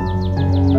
Música